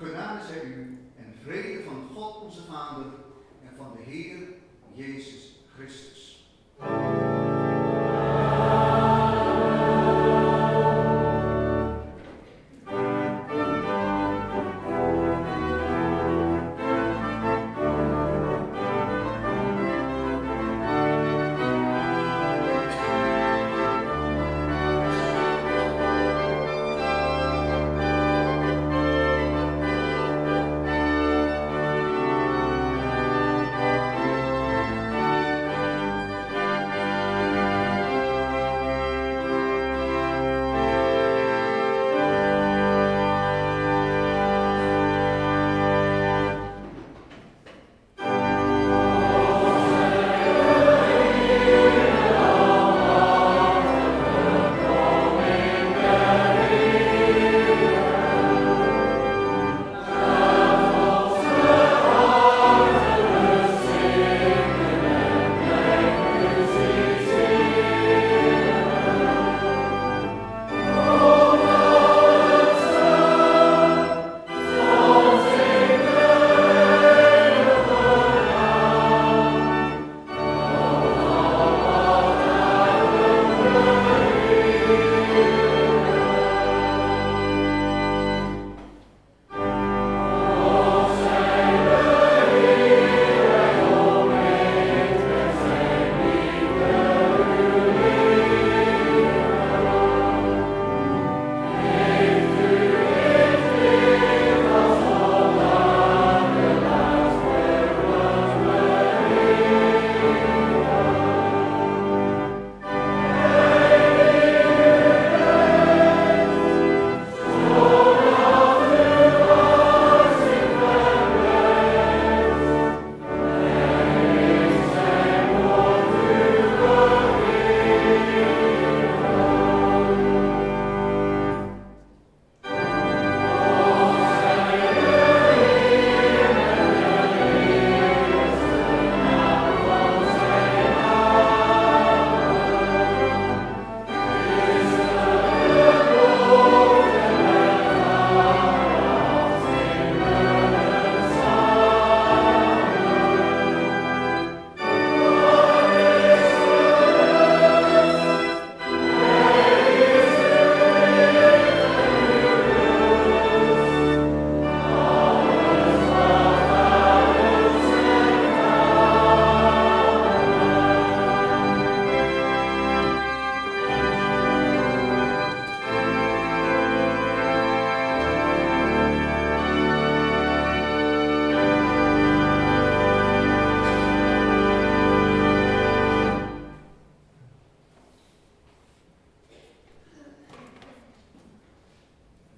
Genade zij u en vrede van God onze Vader en van de Heer Jezus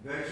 De Heer samen danken